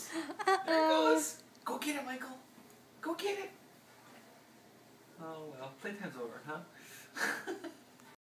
goes. There it goes. Go get it, Michael. Go get it. Oh well, playtime's over, huh?